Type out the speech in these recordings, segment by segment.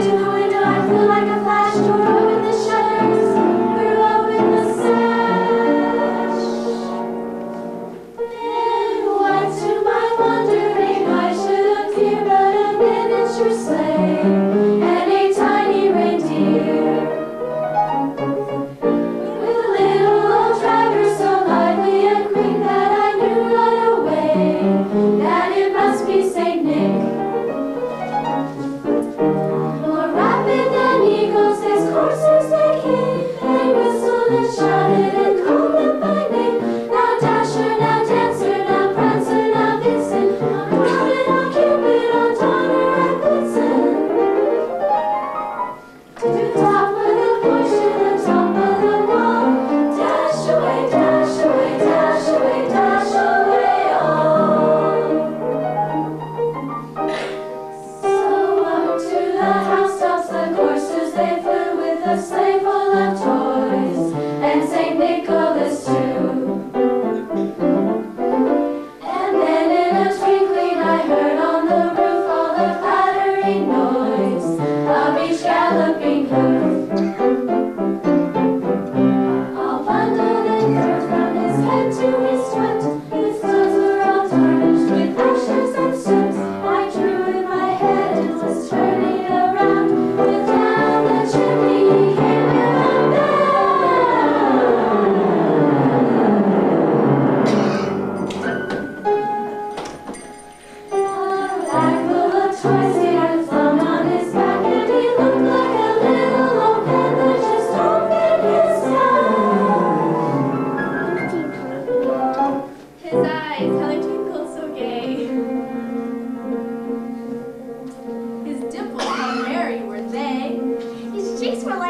always to his swift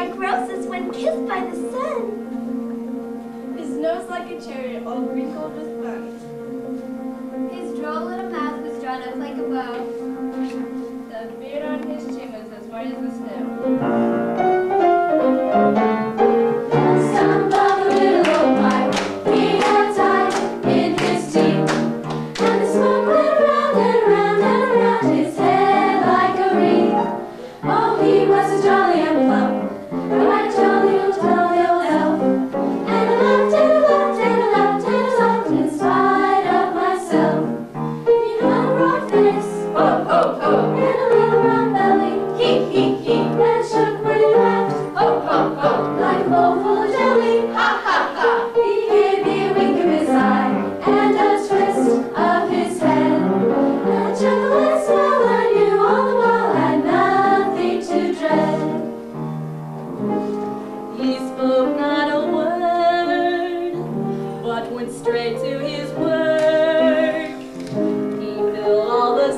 like roses when kissed by the sun. His nose like a cherry, all wrinkled with fun. His jaw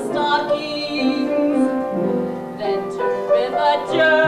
stockings, then to River Joe.